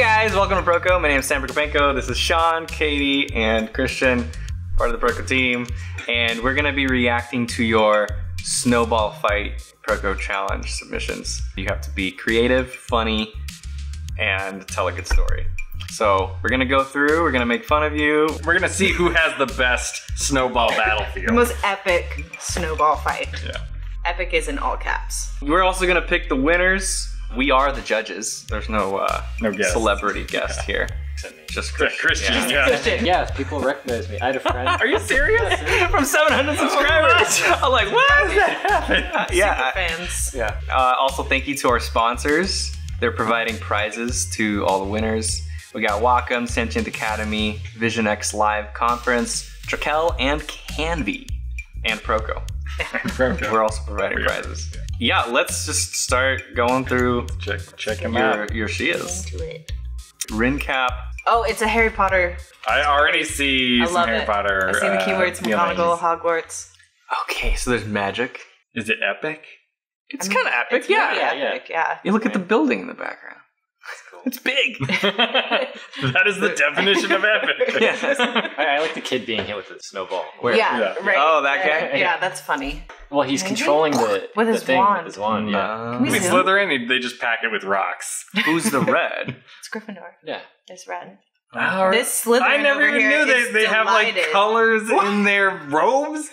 guys, welcome to Proko. My name is Stan Prokopenko. This is Sean, Katie, and Christian, part of the Proko team, and we're gonna be reacting to your snowball fight Proko challenge submissions. You have to be creative, funny, and tell a good story. So we're gonna go through. We're gonna make fun of you. We're gonna see who has the best snowball battlefield. The most epic snowball fight. Yeah. Epic is in all caps. We're also gonna pick the winners. We are the judges. There's no uh, No guest. celebrity guest here. Just Christian. Christian. Yeah. Yeah. Christian. Yeah, people recognize me. I had a friend. Are you serious? From 700 subscribers. I'm like, what? yeah. I- Fans. Yeah. Uh, also, thank you to our sponsors. They're providing prizes to all the winners. We got Wacom, Sentient Academy, Vision X Live Conference, Trekell, and Canvy, and Proko. We're also providing We prizes. Yeah, let's just start going through check check him your out. your shias. Into it. Rin-cap. Oh, it's a Harry Potter. I already see I some love Harry it. Potter. I see the uh, keywords feelings. McGonagall, Hogwarts. Okay, so there's magic. Is it epic? It's I mean, kind of epic, It's yeah. really epic, yeah. You look at the building in the background. It's big. that is the definition of epic. Yes. I, I like the kid being hit with a snowball. Where? Yeah, Yeah. right. Oh, that guy? Yeah, that's funny. Well, he's Maybe? controlling the With the his thing wand. With his wand, yeah. Uh, Can we I mean, zoom? Slytherin, they, they just pack it with rocks. Who's the red? It's Gryffindor. Yeah. It's red. Wow. This Slytherin I never over even here knew they, they have like delighted. colors in their robes.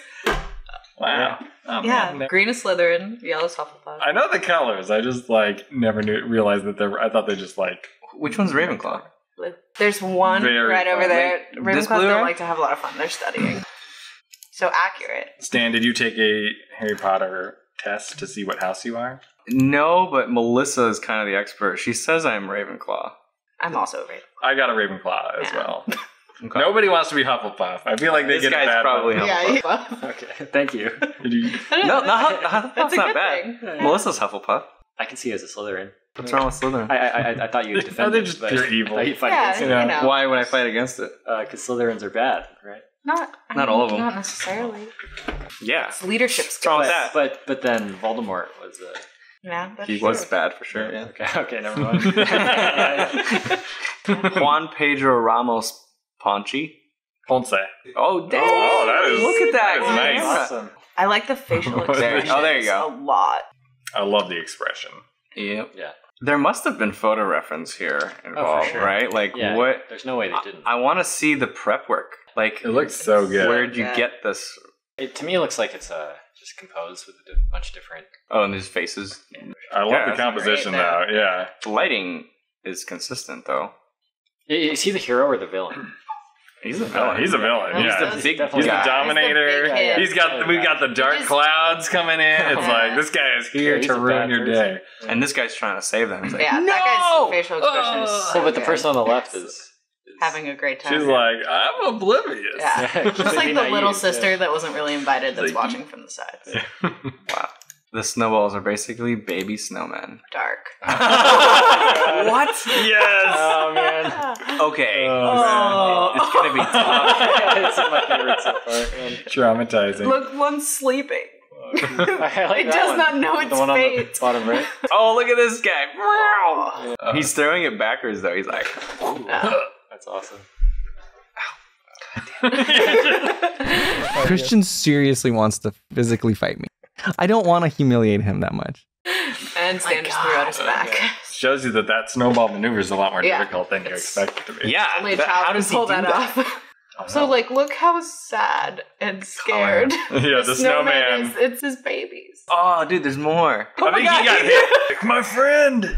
Wow. Oh, Yeah, man. green is Slytherin, yellow is Hufflepuff. I know the colors. I just like never knew realized that they're. I thought they just like. Which one's Ravenclaw? Blue. There's one Very right over there. Like, this Ravenclaws blue don't eye? like to have a lot of fun. They're studying. so accurate. Stan, did you take a Harry Potter test to see what house you are? No, but Melissa is kind of the expert. She says I'm Ravenclaw. I'm also Ravenclaw. I got a Ravenclaw as Yeah. well. Okay. Nobody wants to be Hufflepuff. I feel like they This get a guy's bad probably rep. Hufflepuff. Yeah, Okay, thank you. Did? No, not, not That's Hufflepuff's not bad. thing. Melissa's Hufflepuff. I can see you as a Slytherin. What's wrong with Slytherin? I I, I, I thought you would No, defend they're just pure evil. I thought you'd fight Yeah, against it. Yeah. you know. Why would I fight against it? Because Slytherins are bad, right? Not, I Not mean, all of 'em. Not necessarily. Yeah. It's leadership What's wrong with skills. that? But but then Voldemort was. Uh, Yeah, that's He true. was bad for sure, yeah. okay, okay, never mind. Juan Pedro Ramos Ponchi. Ponce. Oh, dang! Oh, that is- Look at that! that is nice. Yeah. awesome. I like the facial There- expressions oh, there you go. a lot. I love the expression. Yep. Yeah. There must have been photo reference here involved, sure. right? Like, Yeah. what? There's no way they didn't. I want to see the prep work. Like, It looks so good. where'd you Yeah. get this? It, to me, it looks like it's uh, just composed with a di- bunch of different. Oh, and his faces. I love Yeah, the composition great, though. Yeah. The lighting is consistent, though. Is he the hero or the villain? He's a villain. he's a villain. He's yeah. the big He's guy. the dominator. He's the big He's got we've got the dark just- clouds coming in. It's Yeah. like this guy is here Yeah, he's to ruin your person. day. And this guy's trying to save them. He's like, Yeah, no! that guy's facial expression is so Oh, but the person on the left is, is having a great time. She's like, I'm oblivious. yeah. Yeah, Just like the little sister that wasn't really invited that's Like- watching from the sides. Wow. The snowballs are basically baby snowmen. Dark. what? Yes. Oh man, Okay. Oh, It's gonna be tough. it's my favorite so far. man. Traumatizing. Look, one's sleeping. I like It does one. not know The its one on the bottom right. Oh, look at this guy. He's throwing it backwards though. He's like, That's awesome. Christian seriously wants to physically fight me. I don't want to humiliate him that much. And Stan just threw out his back. Shows you that that snowball maneuver is a lot more Yeah. difficult than you expect it to be. yeah. Only a child how can does he pull do that, that? off. So, like, look how sad and scared. Yeah, the snowman. is. It's his babies. Oh, dude, there's more. Oh I think he got hit. My friend.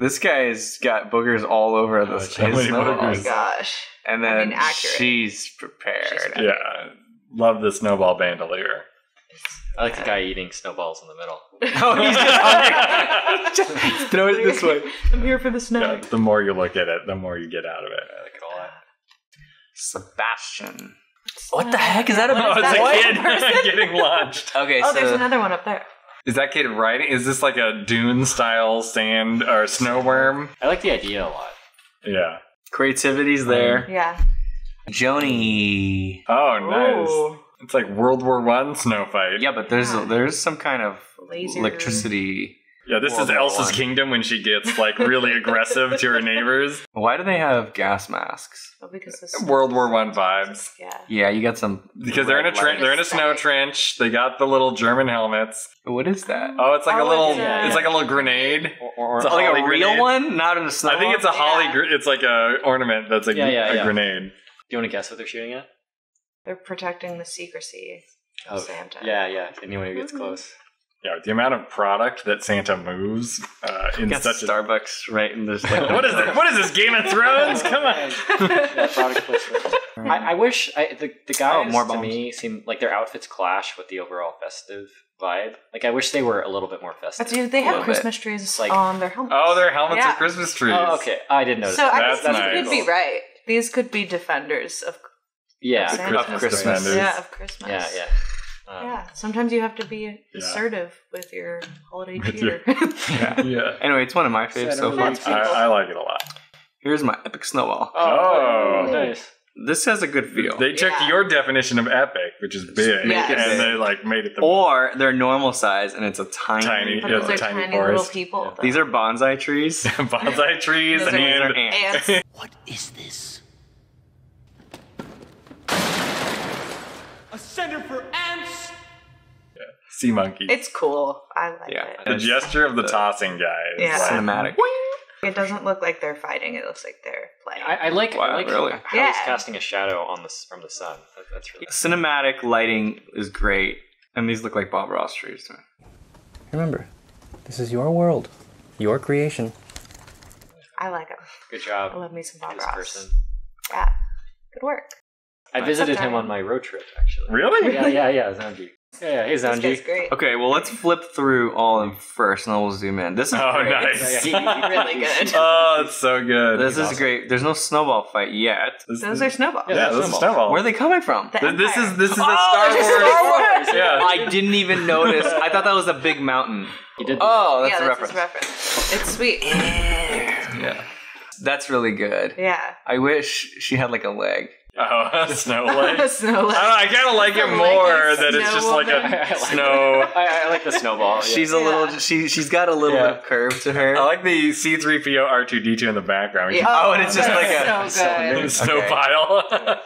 This guy's got boogers all over oh, the so many Oh my gosh. And I then mean, she's prepared. She's Yeah. Love the snowball bandolier. I like the guy eating snowballs in the middle. oh, he's just hungry. Throw it this way. I'm here for the snow. Yeah, the more you look at it, the more you get out of it. I like it all that. Sebastian. What the heck is that What about? is Oh, it's that a kid getting launched. Okay, Oh, there's another one up there. Is that kid riding? Is this like a dune style sand or snow worm? I like the idea a lot. Yeah. creativity's there. Yeah. Joni. Oh, nice. Ooh. It's like World War One snow fight. Yeah, but there's Yeah. there's some kind of Laser. electricity. Yeah, this World is War Elsa's One. kingdom when she gets like really aggressive to her neighbors. Why do they have gas masks? Oh, because this World War One vibes. Yeah. Yeah, you got some Because they're in a trench. They're in a snow trench. They got the little German helmets. What is that? Oh, oh it's like a Oh, little. it's a- It's like a little grenade. Or, or, It's a like holly a real grenade. one, not in a snow. I think it's a holly. Yeah. Gr- it's like a ornament that's a, Yeah, yeah, a yeah. grenade. do you want to guess what they're shooting at? They're protecting the secrecy of Santa. Yeah, yeah. Anyone who Mm-hmm. gets close. Yeah, the amount of product that Santa moves uh, in got such a. Starbucks right in this. Like, what is this? What is this? Game of Thrones? Come on. yeah, product placement. I, I wish I, the the guys Oh, more to me seem like their outfits clash with the overall festive vibe. Like I wish they were a little bit more festive. But dude, they have little bit. Christmas trees Like- on their helmets. Oh, their helmets Yeah. are Christmas trees. Oh, okay. I didn't notice. So that. I That's think nice. could be right. These could be defenders of yeah, Santa. Of Christmas. yeah of Christmas. yeah, yeah. Um, Yeah, sometimes you have to be assertive with your holiday cheer. Yeah. Yeah. Anyway, it's one of my faves so far. I, I like it a lot. Here's my epic snowball. Oh. nice. This has a good feel. They took Yeah. your definition of epic, which is big, Yes. and they like made it the or they're normal size and it's a tiny. Tiny, But Yeah, those are tiny tiny, little forest. people. These are bonsai trees. bonsai trees Those are- These are and ants. ants. What is this? A center for ants? Yeah. sea monkeys. It's cool. I like Yeah. it. the gesture of the tossing guy is Yeah. Cinematic. It doesn't look like they're fighting. It looks like they're playing. I, I like. Wow, I like really? how Yeah. he's casting a shadow on this from the sun. That, that's really. Cinematic lighting is great. And these look like Bob Ross trees to me. Remember, this is your world, your creation. I like them. Good job. I job, love me some Bob this Ross. person. Yeah, good work. I visited him on my road trip, actually. Really? Yeah, yeah, yeah. Zanji. Yeah, yeah. Hey, This guy's great. Okay, well, let's flip through all of them first and then we'll zoom in. This is Oh, great. nice. Yeah, yeah. really good. Oh, it's so good. This is awesome. great. There's no snowball fight yet. This, Those this- are snowballs. yeah, Yeah, this is snowball. snowball. Where are they coming from? The Th- this Empire. is this is a Oh, Star Wars. Star Wars. Yeah. I didn't even notice. I thought that was a big mountain. He did. Oh, that's yeah, a that's reference. his reference. It's sweet. Yeah. That's really good. Yeah. I wish she had like a leg. Oh, snow leg. Snow leg. I, I kind of like it more leg, that it's just like woman. a snow. I, I like the snowball. yeah. She's a Yeah. little. She she's got a little Yeah. bit of curve to her. I like the C3PO R2D2 in the background. Yeah. Oh, and it's just like a- so good. snow Okay. pile.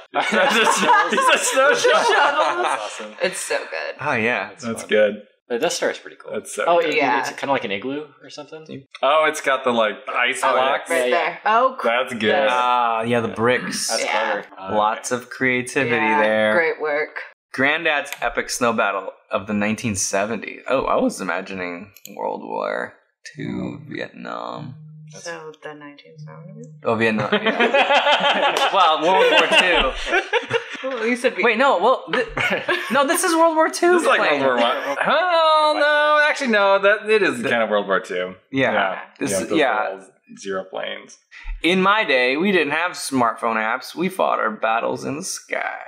He's a snow shuttle. That's awesome. It's so good. Oh yeah. That's good. The Death Star is pretty cool. That's so oh, good. Yeah. it's kind of like an igloo or something. Oh, it's got the like ice Oh, blocks. right Yeah, yeah. there. Oh, cool. That's good. Yeah. Ah, yeah, the bricks. That's Yeah. clever. Uh, Lots of creativity Yeah, there. Great work. Granddad's epic snow battle of the 1970s. Oh, I was imagining World War II, Vietnam. So the 1970s. Oh, Vietnam. Yeah. well, World War II. Oh, you said Wait, no. Well, th- no. This is World War II. This is like playing. World War One. Oh no, actually no. That it is kind of World War Two. Yeah. This yeah, is- yeah. Zero planes. In my day, we didn't have smartphone apps. We fought our battles in the sky.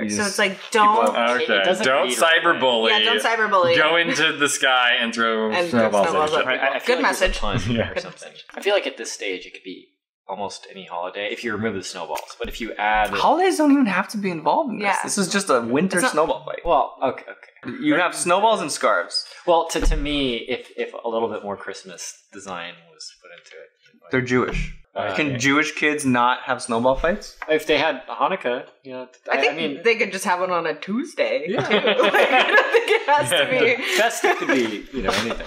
We so it's like don't. Okay, it don't read cyberbully. yeah, don't cyberbully. Go into the sky and throw And snowballs snowballs at at each Right, other. I, I Good like message. Yeah. or Good something. message. I feel like at this stage it could be almost any holiday if you remove the snowballs. But if you add, Holidays don't even have to be involved in this. Yeah. This is just a winter not- snowball fight. well, okay, okay. You have snowballs and scarves. Well, to, to me, if if a little bit more Christmas design was put into it, They're Jewish. Uh, Can okay. Jewish kids not have snowball fights? if they had Hanukkah, you know, I think mean, they could just have one on a Tuesday. Yeah. too. like, I don't think it has to be. festive could be you know anything.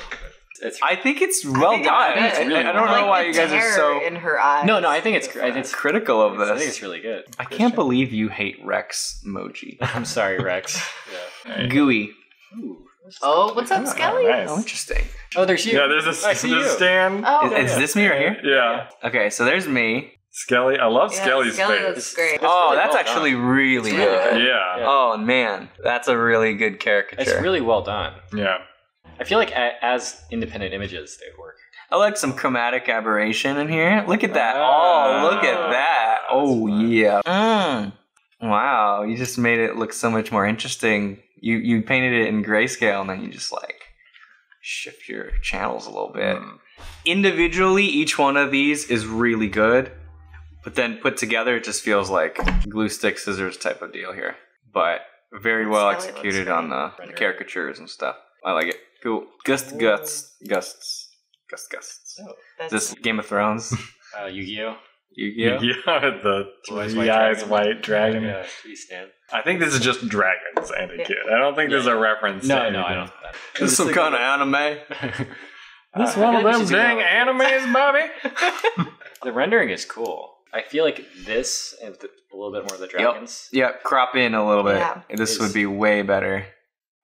It's I think it's well think done. it's I, good. I don't like know why you guys are so in her eyes. no, no. I think it's I think it's critical of this. I think it's really good. I can't believe you hate Rex emoji. I'm sorry, Rex. yeah. Gooey. Oh, what's up, Oh, Skelly? nice. Oh, interesting. Oh, there's you. Yeah, there's a, I see there's a you. stand. Oh, Is, is this me right here? Yeah. Okay, so there's me. Skelly. I love yeah, Skelly's Skelly face. looks great. oh, really that's well actually done. really good. really good. Yeah. Yeah. Oh man, that's a really good caricature. It's really well done. Yeah. I feel like a, as independent images, they work. I like some chromatic aberration in here. Look at that. Ah. oh, look at that. Oh yeah. Mm. Wow, you just made it look so much more interesting. You you painted it in grayscale and then you just like shift your channels a little bit. Mm. Individually, each one of these is really good, but then put together, it just feels like glue stick scissors type of deal here. But very well Skelly executed on the, the caricatures and stuff. I like it. Cool. Gust gusts. Gusts. Gust gusts. That's Is this Game of Thrones? Uh, Yu-Gi-Oh. Yu-Gi-Oh? Yeah, the Blue Eyes three White eyes Dragon. white dragon. Yeah, please stand. I think this is just dragons and a Yeah. kid. I don't think there's a reference. No, to no, I anything. don't. This is some kind of anime. This Uh, one I of like them we should do dang that. animes, Bobby. The rendering is cool. I feel like this and the, a little bit more of the dragons. Yeah, crop in a little bit. Yeah. This Is- would be way better.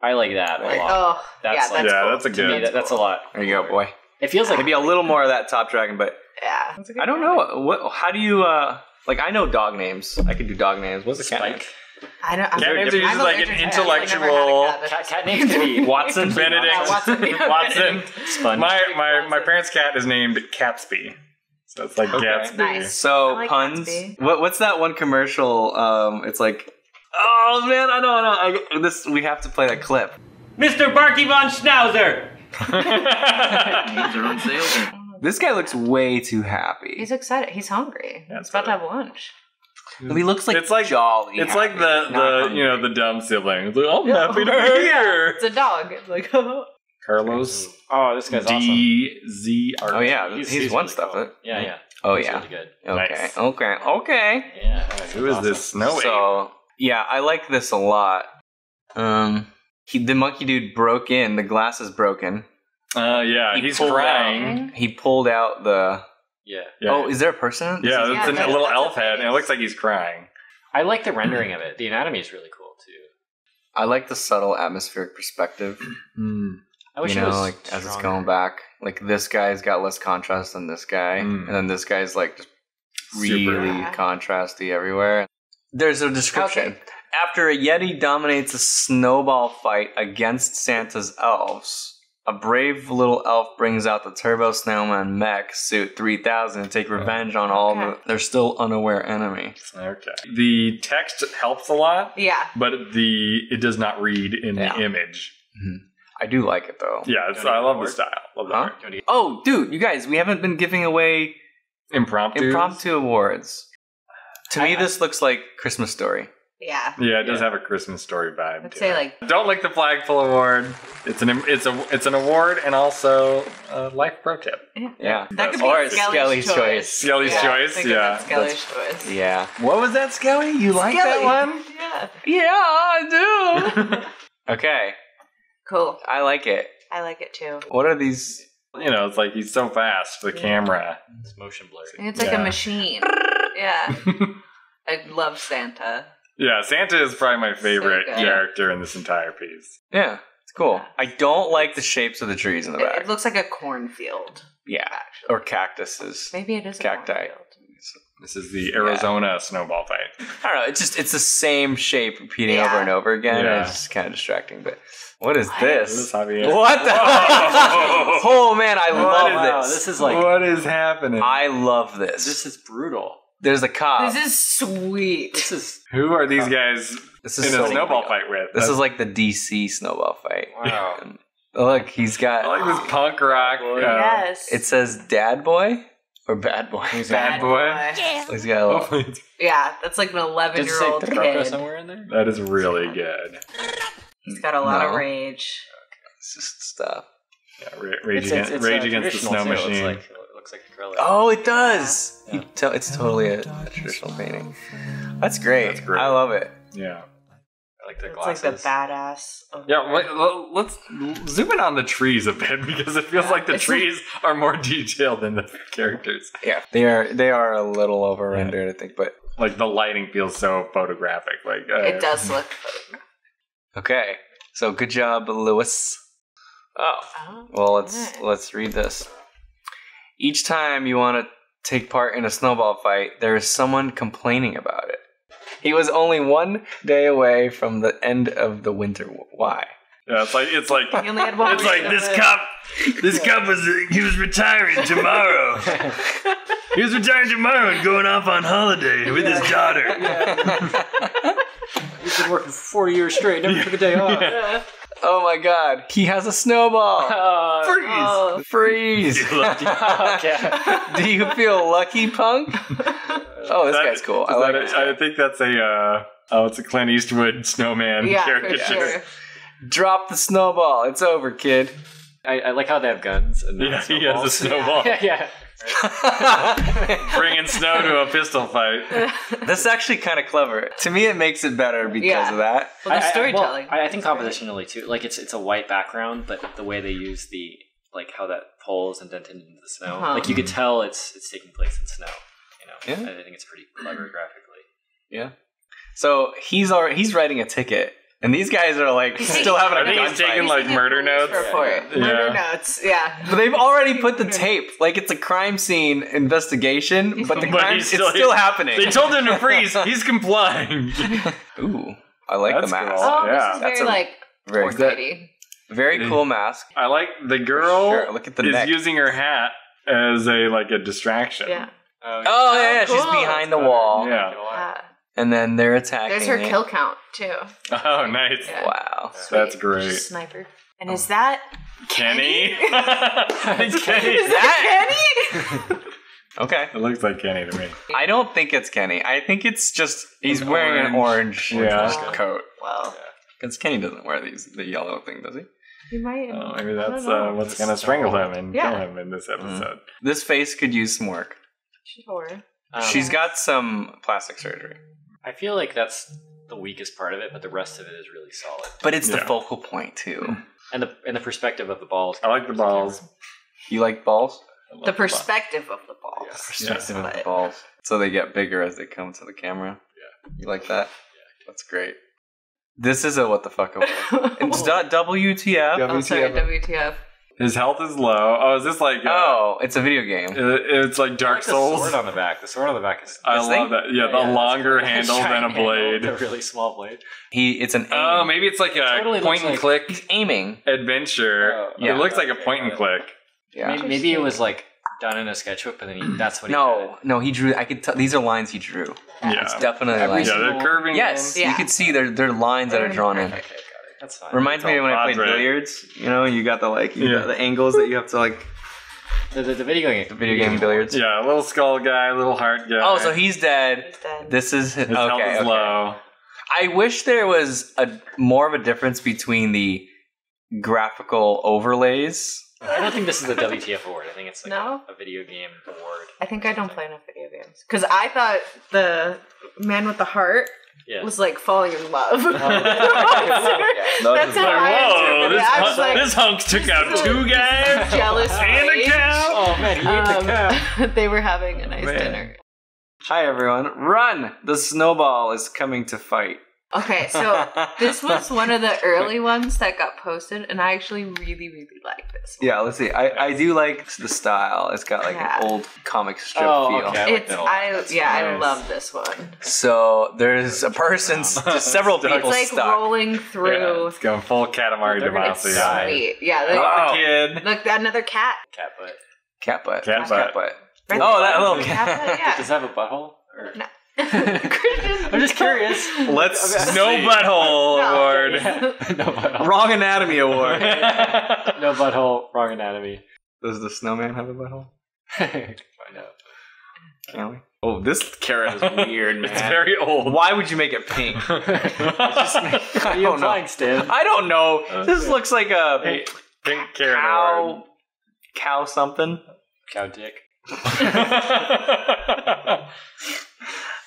I like that a lot. Oh, That's yeah, like- that's Yeah, cool. that's a to good- me, that, that's a lot. There you go, boy. It feels like Maybe a little more of that top dragon, but Yeah. That's a good I don't know what. How do you? uh Like I know dog names. I could do dog names. What's the cat name? Spike. I don't. I'm Cat names are I'm usually like an allergic to cats. I've never had a intellectual- cat. Cat, cat names can be Watson? Benedict. Yeah, Watson. Watson. Sponge. My my my parents' cat is named Capsby, so it's like Okay. Gatsby. Nice. So like puns. Gatsby. What what's that one commercial? Um, it's like, oh man, I know, I know. I, this we have to play that clip. Mr. Barky Von Schnauzer! This guy looks way too happy. He's excited. He's hungry. That's He's about to have lunch. he looks like It's like- jolly. It's like the happy, the hungry. you know the dumb sibling. It's like, I'm Yeah. happy to be here. It's a dog. It's like. Carlos Oh, this guy's awesome. D Z R. Oh yeah, he's, one really stuff. cool. Yeah, yeah. Oh He's yeah. really good. Okay. Nice. Okay. Okay. Yeah. Who is this snow ape? So yeah, I like this a lot. Um, he, the monkey dude broke in. The glass is broken. Uh, yeah, He he's pulled crying. He pulled out the. Yeah. Yeah. Oh, is there a person? This yeah, it's Yeah, a little elf head, and it looks like he's crying. I like the rendering of it. The anatomy is really cool too. I like the subtle atmospheric perspective. I wish you it know, was like as it's going back, like this guy's got less contrast than this guy, Mm. and then this guy's like just Super. really Yeah. contrasty everywhere. There's a description. Okay. After a Yeti dominates a snowball fight against Santa's elves, a brave little elf brings out the Turbo Snowman mech suit 3000 to take revenge on all Okay. the their still unaware enemy. Okay. The text helps a lot, Yeah. but the it does not read in Yeah. the image. Mm-hmm. I do like it though. Yeah, it's, I love the style. Love the Huh? art. Do you wanna- Oh, dude, you guys, we haven't been giving away Impromptu. impromptu awards. To me, I- this looks like Christmas Story. Yeah. Yeah, it does Yeah. have a Christmas story vibe. I'd say it. like Don't like the flagpole award. It's an it's a it's an award and also a life pro tip. Yeah. that could Or be Skelly's, Skelly's choice. choice. Skelly's Yeah, choice, think yeah, that Skelly's choice. Yeah. What was that, Skelly? You like that one? Yeah. Yeah, I do. okay, Cool. I like it. I like it too. What are these? You know, it's like he's so fast. The camera. It's motion blur. It's like Yeah. a machine. yeah. I love Santa. Yeah, Santa is probably my favorite good. character in this entire piece. Yeah, it's cool. I don't like the shapes of the trees in the It, back. it looks like a cornfield. yeah, Actually. or cactuses. Maybe it is a Cacti. cornfield. This is the Arizona snowball fight. I don't know. It's just it's the same shape repeating Yeah. over and over again. Yeah. It's just kind of distracting. But what is What? This this? is What the? Oh man, I What love is- Wow, this. this is like what is happening? I love this. this is brutal. There's a cop. This is sweet. This is Who are these guys This in is a snowball real. fight with? This is like the DC snowball fight. wow. And Look, he's got. I like this punk rock. uh, yes. It says Dad Boy or Bad Boy. Bad boy. He's got a little. Hopefully Yeah, that's like an 11 Did it year say old Croco kid. somewhere in there? that is really good. He's got a lot No. of rage. It's just stuff. Yeah, Ra- Rage, It's- against, it's- it's, Rage Against the traditional, Snow too. It's Machine. like- it looks like acrylic. Oh, it does. Yeah. You tell, it's totally a, a traditional painting. That's great. That's great. I love it. yeah. I like the It's glasses. like the badass. Of Yeah, let, us zoom in on the trees a bit because it feels Yeah, like the it's- trees are more detailed than the characters. Yeah, they are. They are a little over rendered, I think. But Like the lighting feels so photographic. Like uh, It does look. okay. So good job, Lewis. Oh, Oh, well, let's Alright. let's read this. Each time you want to take part in a snowball fight, there is someone complaining about it. He was only one day away from the end of the winter. Why? Yeah, it's like it's like He only had one it's like week this it. cop. This cop was he was retiring tomorrow. he was retiring tomorrow and going off on holiday with his daughter. He's been working for 40 years straight, never took a day off. Oh my God! He has a snowball. Uh, Oh, Freeze! Do you feel lucky, punk? Oh, this That- guy's cool. I like that this. a- I think that's a uh, oh, it's a Clint Eastwood snowman yeah, for caricature. sure. Drop the snowball. It's over, kid. I, I like how they have guns. And not Yeah, he has a snowball. yeah, yeah. Bringing snow to a pistol fight. That's actually kind of clever. To me, it makes it better because Yeah. of that. Well, I- the I- storytelling. well, I, I think compositionally too. Like it's it's a white background, but the way they use the like how that pole is indented into the snow, Uh-huh. like you could tell it's it's taking place in snow. You know, Yeah. I think it's pretty clever graphically. Yeah. So he's already he's writing a ticket, and these guys are like still having I a think he's gunfight. taking like murder notes. report. Yeah. Murder notes. Yeah. But they've already put the tape. Like it's a crime scene investigation, but the But crime he's it's still- still happening. They told him to freeze. He's complying. Ooh, I like That's the mask. cool. Oh, yeah, this is that's very a- like Very portraity. very cool mask. I like the girl Sure, look at the is neck. using her hat as a like a distraction. Yeah. Oh yeah, yeah, she's oh, cool. behind the wall, Yeah. Yeah. And then they're attacking. There's her it. kill count too. Oh, nice. Yeah. Wow. That's great. She's a sniper. And is that Kenny? is Kenny. that Kenny? Okay. It looks like Kenny to me. I don't think it's Kenny. I think it's just he's An wearing an orange Yeah. coat. well, Because Kenny doesn't wear these the yellow thing, does he? he might. Oh, maybe I that's uh, what's gonna strangle him and Yeah. kill him in this episode. This face could use some work. Sure. Um, She's got some plastic surgery, I feel like that's the weakest part of it, but the rest of it is really solid. but it's the Yeah. focal point too. Hmm. And the and the perspective of the balls. I like the balls. You like balls? I love The balls. perspective of the balls. Perspective of the But- balls, so they get bigger as they come to the camera. Yeah, you like that? Yeah. That's great. This is a what the fuck award. It's not WTF. oh, sorry, WTF. His health is low. Oh, is this like? Uh, Oh, it's a video game. it- it's like Dark the Souls. sword on the back. The sword on the back is. I love thing? that. Yeah, the Yeah, longer handle than a giant handle blade. A really small blade. He, it's an aim. Oh, maybe it's like a Totally and like- click aiming. adventure. Oh, yeah. It looks like a point and click. Yeah. Maybe, maybe it was like done in a sketchbook, but then he, that's what he No, no, he drew. I could tell. These are lines he drew. Yeah. It's definitely Every like. Yeah, they're curving. Yes. Yeah. you could see there. There are lines that are drawn in. Okay, got it. That's fine. Reminds me of when I played Padre. billiards. You know, you got the like, you Yeah. got the angles that you have to like. the, the, the video game. Video game billiards. Yeah, little skull guy, little heart guy. Oh, so he's dead. He's dead. This is his okay. health is okay. low. I wish there was a more of a difference between the graphical overlays. I don't think this is a WTF award. I think it's like No? a, a video game award. I think I don't play enough video games because I thought the man with the heart Yeah. was like falling in love. No, That's it's how like, I Whoa, interpreted this, it. I was hunk, like, this hunk took out two guys jealous and a cow. oh man, he ate the cow. Um, they were having a nice Man. dinner. Hi everyone, run! The snowball is coming to fight. Okay, so this was one of the early ones that got posted, and I actually really, really like this. one. Yeah, let's see. I, I do like the style. It's got like Yeah. an old comic strip Oh, feel. okay. I like It's that. I That's yeah I love this one. So there's a person, s- several Stuck. people It's like stuck. rolling Yeah, through. it's going full Katamari They're gonna Damacy. die. Sweet, yeah. Look, Oh. kid. look, another cat. Cat butt. Cat butt. Cat Cat butt. butt. Right Oh, that little Cat butt, yeah. Does it have a butthole? Or- No. Christian, I'm just curious. Let's No butthole award. no butthole. Wrong Anatomy Award. no butthole. Wrong anatomy. Does the snowman have a butthole? Find out. Can we? Oh, this carrot is weird, man. It's very old. Why would you make it pink? What I don't know. Stan? I don't know. This looks like a Pink, pink carrot award. cow. Cow something. Cow dick.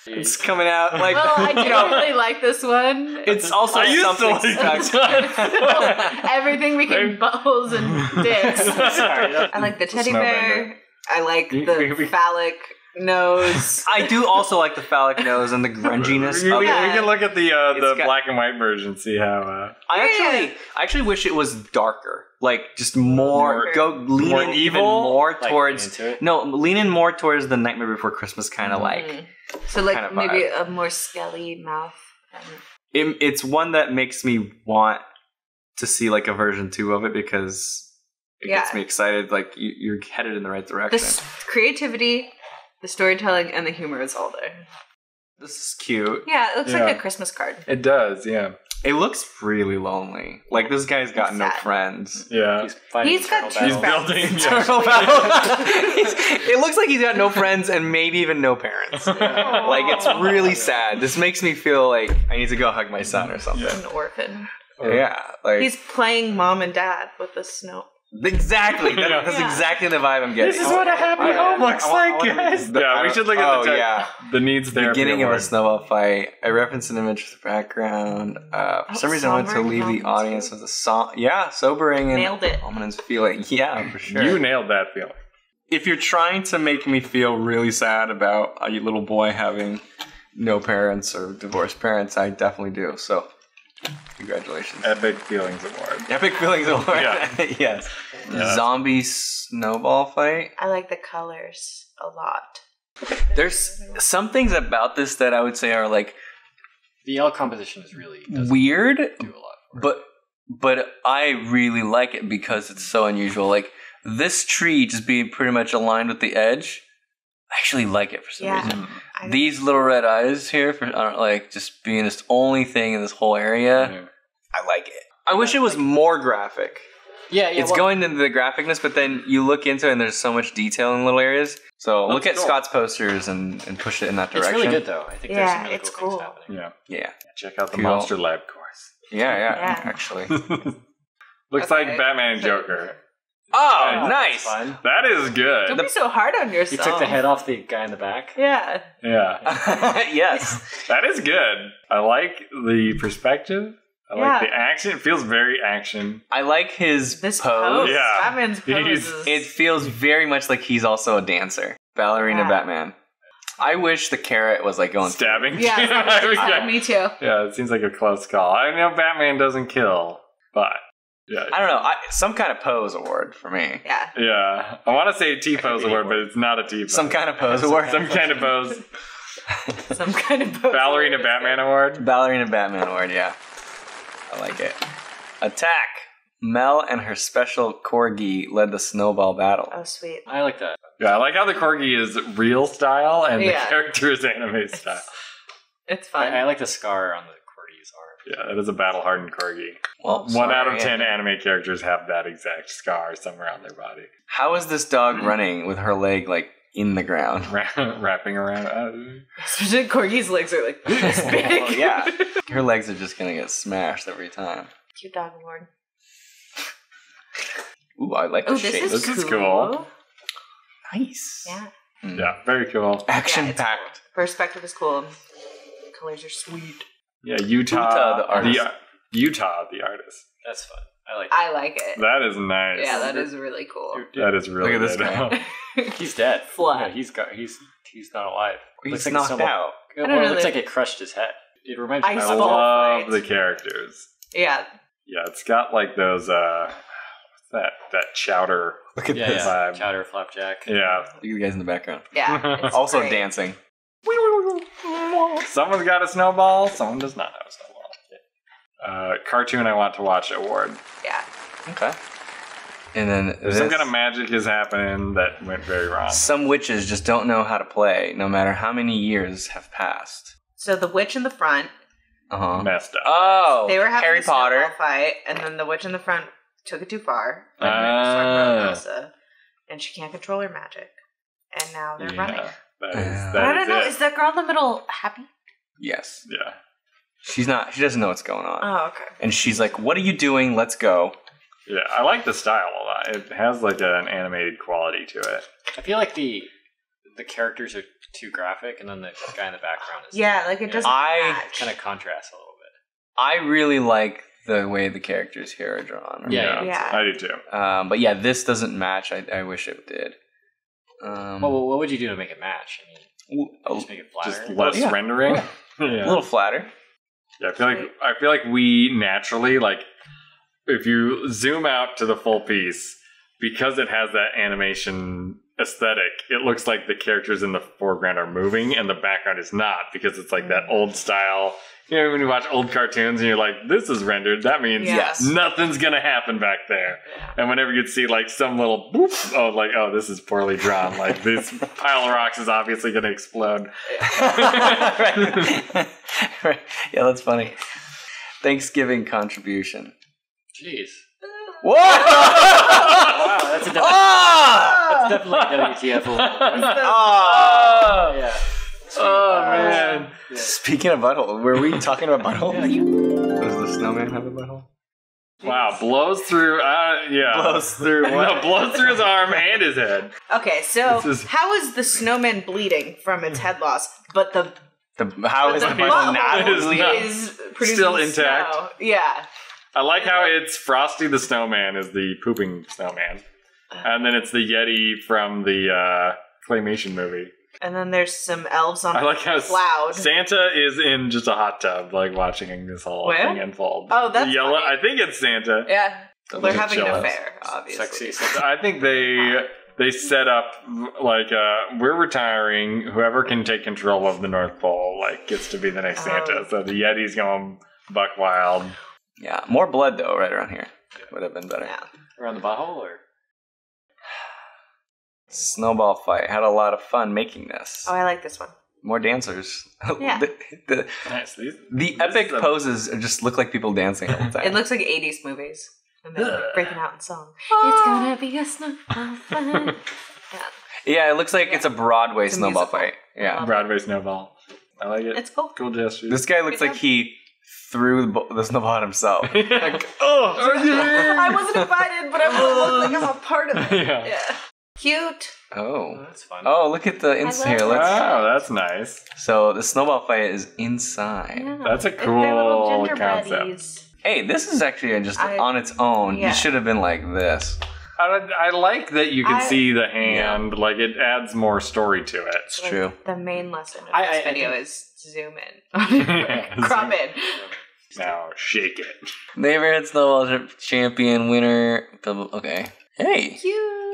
It's coming out like Well, I do you know. really like this one. It's also I used to something like stuck. this one. Everything became buttholes and dicks. Sorry, I like the teddy bear. I like We- the we- phallic nose. I do also like the phallic nose and the grunginess. We, of we it. Yeah. can look at the uh, the It's got- black and white version, see how. Uh, I actually, I actually wish it was darker. Like just more, More- go lean more in even evil? more Like, towards. into it? No, lean in more towards the Nightmare Before Christmas kind of like. Mm. So like kind of maybe a more skelly mouth. and- It, it's one that makes me want to see like a version two of it because it gets me excited. Like you, you're headed in the right direction. s- creativity, the storytelling, and the humor is all there. this is cute. Yeah, it looks Yeah. like a Christmas card. it does, yeah. It looks really lonely. Like this guy's got It's no sad. friends. Yeah. He's, fighting He's got two battle. He's building. Turtle battle. He's- it looks like he's got no friends and maybe even no parents. Like it's really sad. This makes me feel like I need to go hug my son or something. An orphan. Yeah, like He's playing mom and dad with the snow. Exactly. That- Yeah. That's Yeah. exactly the vibe I'm getting. This is what a happy I- home looks I- I like, wanna- guys. the- Yeah, we should look at oh, the tech- yeah. The needs therapy beginning of a snowball fight. I referenced an image with the background. Uh, for Oh, some reason, I wanted to leave the audience too. with a song. Yeah, sobering and Nailed it. ominous feeling. Yeah, for sure. You nailed that feeling. if you're trying to make me feel really sad about a little boy having no parents or divorced parents, I definitely do. So, congratulations. Epic Feelings Award. Epic feelings award. Yeah. yes. Yeah. Zombie snowball fight. I like the colors a lot. There's some things about this that I would say are like The L composition is really weird, do a lot. But but I really like it because it's so unusual. Like this tree just being pretty much aligned with the edge. I actually like it for some Yeah. reason. I, These little red eyes here for aren't like just being this only thing in this whole area. Yeah. I like it. I wish it was more graphic. yeah, yeah. it's well, going into the graphicness, but then you look into it and there's so much detail in little areas. So look at cool. Scott's posters and, and push it in that direction. It's really good though. I think there's Yeah, some really it's cool, cool. things happening. Yeah. Yeah, Check out the Cool. Monster Lab course. yeah, yeah. Yeah. Actually. Looks Okay. like Batman and Joker. Oh, Yeah, nice. Fun. That is good. Don't be so hard on You yourself. took the head off the guy in the back. Yeah. Yeah. yes. That is good. I like the perspective. I Yeah. like the action. It feels very action. I like his This pose. pose. Yeah. Batman's pose. He's- is- It feels very much like he's also a dancer. Ballerina Yeah. Batman. I wish the carrot was like going Stabbing. yeah, yeah. Uh, yeah, me too. Yeah, it seems like a close call. I know Batman doesn't kill, but yeah. I don't know. I, some kind of pose award for me. Yeah. Yeah. I want to say a T pose award, but it's not a T pose. Some kind of pose award. Some kind of pose. Some kind of pose. Ballerina Batman award. Ballerina Batman award, yeah. I like it. Attack! Mel and her special corgi led the snowball battle. Oh, sweet. I like that. Yeah, I like how the corgi is real style and Yeah. the character is anime style. It's I, fun. I like the scar on the corgi's arm. Yeah, it is a battle hardened corgi. Well, One sorry, out of yeah. ten anime characters have that exact scar somewhere on their body. How is this dog running with her leg like in the ground? Wrapping around. Uh, Especially Corgi's legs are like this big. Well, yeah. Her legs are just gonna get smashed every time. Cute dog award. Ooh, I like the Oh, this shape. is, This is cool. cool. nice. Yeah. yeah, very cool. Action Yeah, it's packed. Perspective is cool. Colors are sweet. Yeah, Utah, Utah, the artist. ar- Utah, the artist. That's fun. I like. I like it. That is nice. Yeah, that is really cool. That is really Look at this good. guy. He's dead. Flat. Yeah, he's got. He's he's not alive. He's Looks like knocked someone- out. Well, don't it looks like- like it crushed his head. It reminds me. Ice I of love fight. the characters. Yeah. Yeah, it's got like those uh that that chowder Look at Yeah, this. yeah. yeah. Chowder flapjack. Yeah. Look at you guys in the background. Yeah. Also great. dancing. Someone's got a snowball, someone does not have a snowball. Uh, cartoon I want to watch award. Yeah. Okay. And then There's some kind of magic is happening that went very wrong. Some witches just don't know how to play, no matter how many years have passed. So the witch in the front, Uh huh. Messed up. Oh, they were having Harry a Potter. fight, and then the witch in the front took it too far. Like we were Ah. talking Elsa, and she can't control her magic, and now they're running. Yeah, that Yeah. is, But I don't is know. it. Is that girl in the middle happy? Yes, yeah. she's not. She doesn't know what's going on, Oh, okay. and she's like, "What are you doing? Let's go." Yeah, I like the style a lot. It has like an animated quality to it. I feel like the the characters are too graphic, and then the guy in the background is Yeah, like it doesn't I match. kind of contrasts a little bit. I really like the way the characters here are drawn. Yeah, Yeah. I do too. Um, but yeah, this doesn't match. I, I wish it did. Um, Well, what would you do to make it match? I mean, just make it flatter. Just less Yeah. rendering. a yeah. little flatter. Yeah, I feel like I feel like we naturally like if you zoom out to the full piece because it has that animation aesthetic, it looks like the characters in the foreground are moving and the background is not because it's like that old style. You know, when you watch old cartoons and you're like, "This is rendered," that means Yes. nothing's gonna happen back there. And whenever you'd see like some little boop, oh, like, oh, this is poorly drawn. Like this pile of rocks is obviously gonna explode. right. right. Yeah, that's funny. Thanksgiving contribution. Jeez. Whoa! Wow, that's a definitely, Ah! that's definitely WTF. oh! yeah. Oh man. Speaking of butthole, were we talking about butthole? What is the snowman have a butthole? Wow, blows through. Uh, yeah, Blows through no, blows through his arm and his head. Okay, so is- how is the snowman bleeding from its head loss, but the The, how is the the butthole butthole not is bleeding? not- is Still intact. snow. Yeah. I like how it's Frosty the Snowman is the pooping snowman, and then it's the Yeti from the uh, claymation movie. And then there's some elves on I like how s- cloud. Santa is in just a hot tub, like watching this whole Where? thing unfold. Oh, that's the yellow. funny. I think it's Santa. yeah. They're They're having an jealous. affair, obviously. Sexy. I think they they set up like uh, we're retiring. Whoever can take control of the North Pole like gets to be the next Oh. Santa. So the Yeti's going buck wild. Yeah, more blood though, right around here. Would have been better. Yeah. Around the butthole, or Snowball fight. Had a lot of fun making this. Oh, I like this one. More dancers. Yeah. the, the, Nice. These, the epic a- poses just look like people dancing all the time. It looks like 80s movies. And they're breaking out in song. It's ah. gonna be a snowball fight. Yeah. yeah, it looks like it's a Broadway It's a snowball musical. fight. Yeah. Broadway snowball. I like it. It's cool. cool gesture. This guy looks Good like job. he threw the, bo- the snowball at himself. oh, I wasn't invited, but I want to look like oh, I'm a part of it. Yeah. Yeah. Cute. Oh. oh. that's fun. Oh, look at the ins love here. Let's. Wow, that's nice. So the snowball fight is inside. Yeah. That's a It's little cool concept. buddies. Hey, this is actually just I- on its own. Yeah. It should have been like this. I, I like that you can I- see the hand. Like it adds more story to it. It's Like, true. The main lesson of I- this I- I video think- is zoom in. Crop in. Now shake it. Neighborhood snowball champion winner. Okay. Hey, Cute.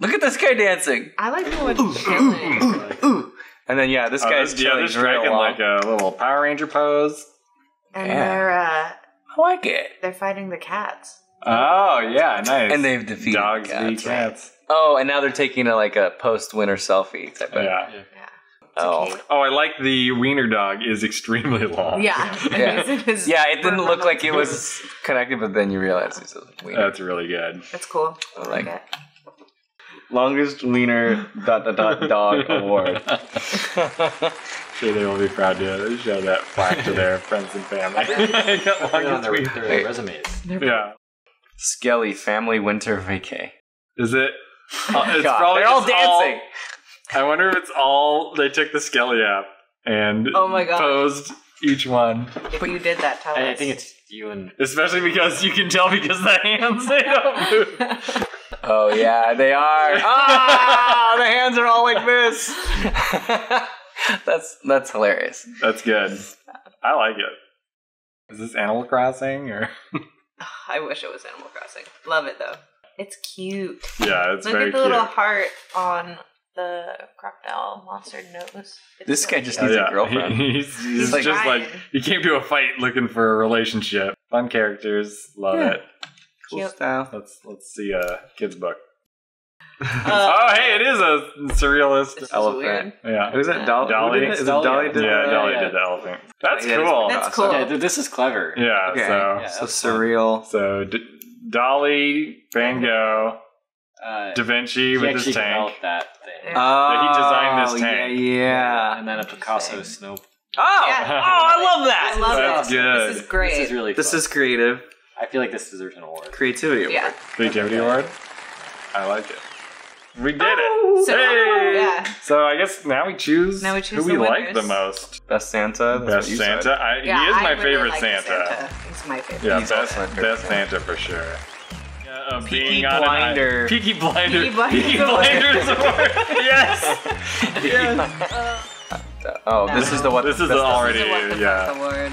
Look at this guy dancing. I like the one chilling. Ooh. And then yeah, this Oh, guy's this- yeah, chilling they're real striking long. like a little Power Ranger pose. And Yeah. they're uh I like it. they're fighting the cats. Oh yeah, nice. And they've defeated dogs cats, v right? cats. Oh, and now they're taking a like a post-winter selfie type of. Yeah. Yeah. Oh. It's a cake. Oh, I like the wiener dog is extremely long. Yeah. Yeah. Yeah, it didn't look like it was connected, but then you realize it's a wiener. That's really good. That's cool. I like like it. Longest wiener dot dot dot dog award. Sure, they will be proud to show that plaque to their friends and family. Got Put it on longest their, wiener. their resumes. Yeah. Skelly family winter vacay. Is it? Oh, It's God, probably they're all just dancing. I wonder if it's all they took the Skelly app and Oh my God. posed each one. If you did that, tell I, I think it's you and Especially because you can tell because the hands they don't move. Oh yeah, they are. Ah, the hands are all like this. that's that's hilarious. That's good. I like it. Is this Animal Crossing or? I wish it was Animal Crossing. Love it though. It's cute. Yeah, it's Look very at the cute. little heart on the crocodile monster nose. It's This so guy just cute. needs a girlfriend. He- he's he's like just Ryan. like he came to a fight looking for a relationship. Fun characters, love Yeah. it. Cool Cute. style. Let's let's see a kid's book. Uh, oh, hey, it is a surrealist this is elephant. weird. Yeah. Who's that? Dolly. Dolly? Who did it? Is it Dolly, Dolly? yeah. did yeah, that? Dolly yeah. did the elephant. That's Yeah, cool. That's cool. Yeah, this is clever. Yeah, Okay. so Yeah. So That's fun. surreal. so D- Dolly, Van Gogh, Uh, Da Vinci he with his tank. developed that thing. Oh, he designed this Yeah, tank. yeah. and then a Picasso snow. Oh, Yeah. oh, I love that. I love That's it. good. This is great. This is really. This fun. is creative. I feel like this deserves an award. Creativity award. yeah. Creativity award. I like it. We did it. So, hey! yeah. So I guess now we choose, Now we choose who we the like the most. Best Santa. Best what you said. Santa. I, Yeah, he is I my really favorite like the Santa. He's my favorite. Yeah, He's best, favorite best Santa. Santa for sure. Yeah, uh, Peaky on Blinder. i- Peaky Blinder. Peaky Blinders Peaky award. Blinders award. yes. Oh, this is the one. This is best- the already. This is the yeah. award.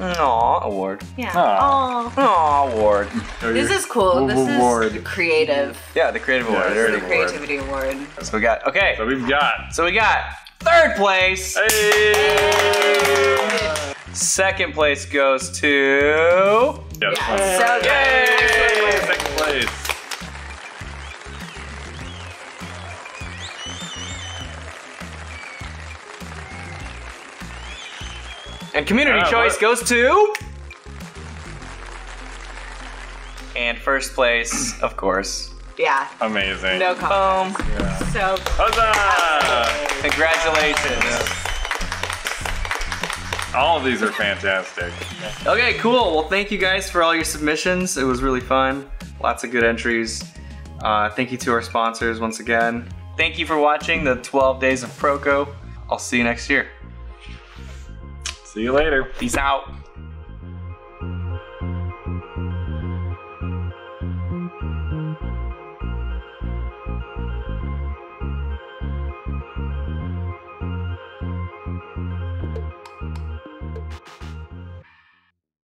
Aw, award. Yeah. Aw. Oh. Aw, award. This is cool. This Award. is creative. Yeah, the creative award. Yeah, There's The the award. creativity award. So we got okay. So we've got. So we got third place. Hey. Second place goes to. Yeah, Yeah, so Yay! good. Second community choice what- goes to. And first place, of course. Yeah. Amazing. No comment. Boom. Yeah. So Huzzah! Congratulations. All of these are fantastic. Okay, cool. Well, thank you guys for all your submissions. It was really fun. Lots of good entries. Uh, thank you to our sponsors once again. Thank you for watching the 12 Days of Proko. I'll see you next year. See you later. Peace out.